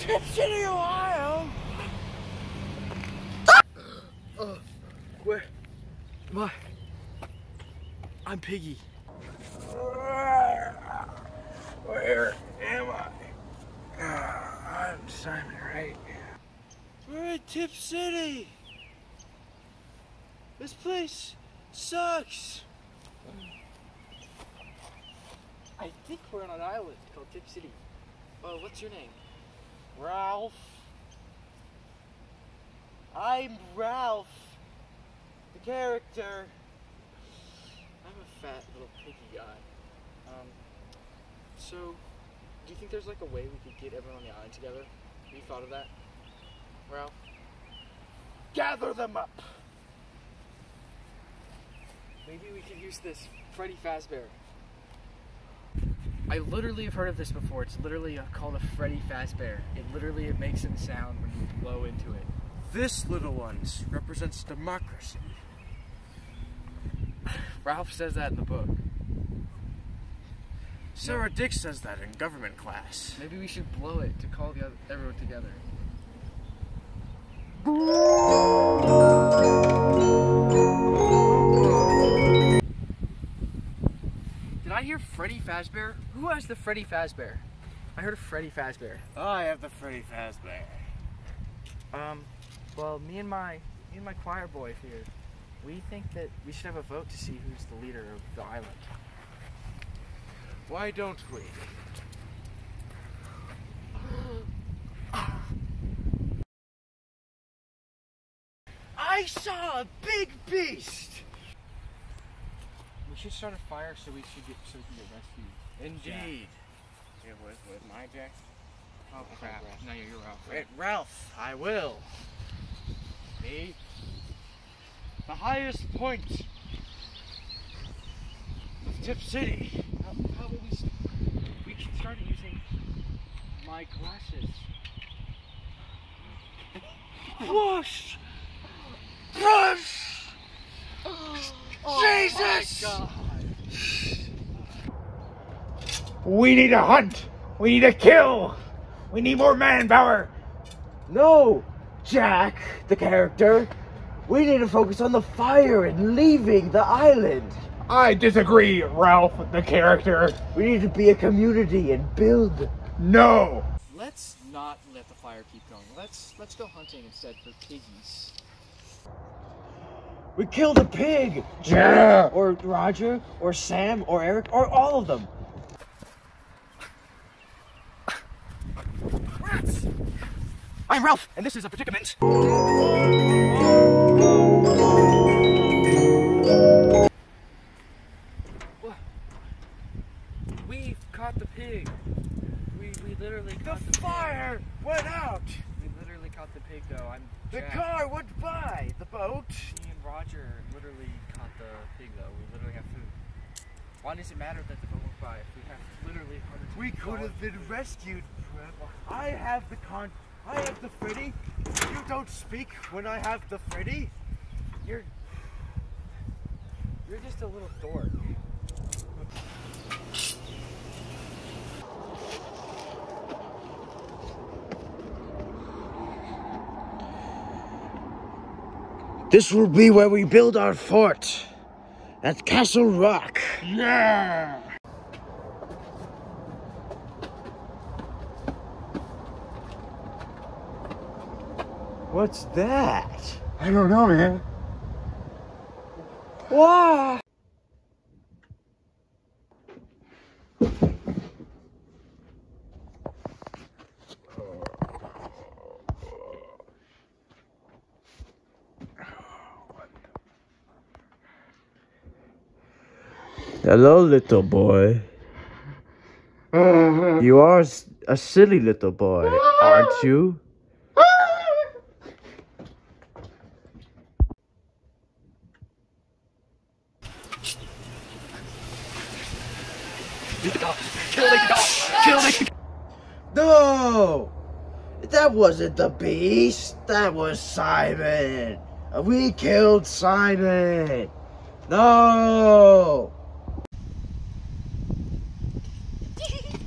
Tipp City, Ohio. Uh, where? What? I'm Piggy. Where am I? Ah, I'm Simon Wright. We're at Tipp City. This place sucks. I think we're on an island called Tipp City. Oh, what's your name? Ralph. I'm Ralph, the character. I'm a fat little piggy guy. Um, so, do you think there's like a way we could get everyone on the island together? Have you thought of that, Ralph? Gather them up. Maybe we could use this Freddy Fazbear. I literally have heard of this before. It's literally called a Freddy Fazbear. It literally it makes a sound when you blow into it. This, little ones, represents democracy. Ralph says that in the book. Sarah Dick says that in government class. Maybe we should blow it to call the other, everyone together. Fazbear? Who has the Freddy Fazbear? I heard of Freddy Fazbear. Oh, I have the Freddy Fazbear. Um, well, me and my me and my choir boy here, we think that we should have a vote to see who's the leader of the island. Why don't we? I saw a big beast. We should start a fire so we should get so we can get rescued. Indeed. Yeah, with, with my Jack? Oh crap! No, you're Ralph. Right, Ralph, I will. Me? The highest point of Tipp City. How, how about we? We can start using my glasses. Whoosh! Push! Oh, oh Jesus! My God. We need to hunt. We need to kill. We need more manpower. No, Jack, the character. We need to focus on the fire and leaving the island. I disagree, Ralph, the character. We need to be a community and build. No. Let's not let the fire keep going. Let's let's go hunting instead for piggies. We killed a pig. Yeah. Or Roger, or Sam, or Eric, or all of them. I'm Ralph, and this is a predicament. What? We caught the pig. We, we literally The caught the, fire went out. pig. We literally caught the pig, though. I'm The Jack. car went by. The boat. Me and Roger literally caught the pig, though. We literally have food. Why does it matter that the boat went by if we have literally hundreds We could have been rescued. Fred. I have the con. I have the Freddy. You don't speak when I have the Freddy. You're you're just a little dork. This will be where we build our fort. At Castle Rock. Yeah. What's that? I don't know, man. Wow. Hello, little boy. You are a silly little boy, aren't you? Kill the dog! Kill the dog! Kill the No! That wasn't the beast. That was Simon. We killed Simon. No!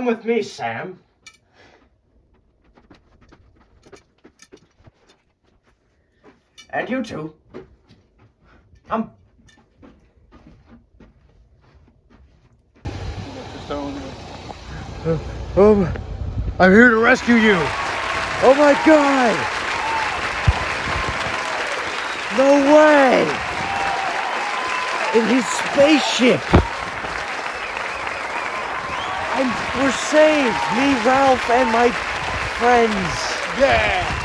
Come with me, Sam. And you too. Come. Um, I'm here to rescue you. Oh my god! No way! In his spaceship! And we're saved! Me, Ralph, and my friends. Yeah!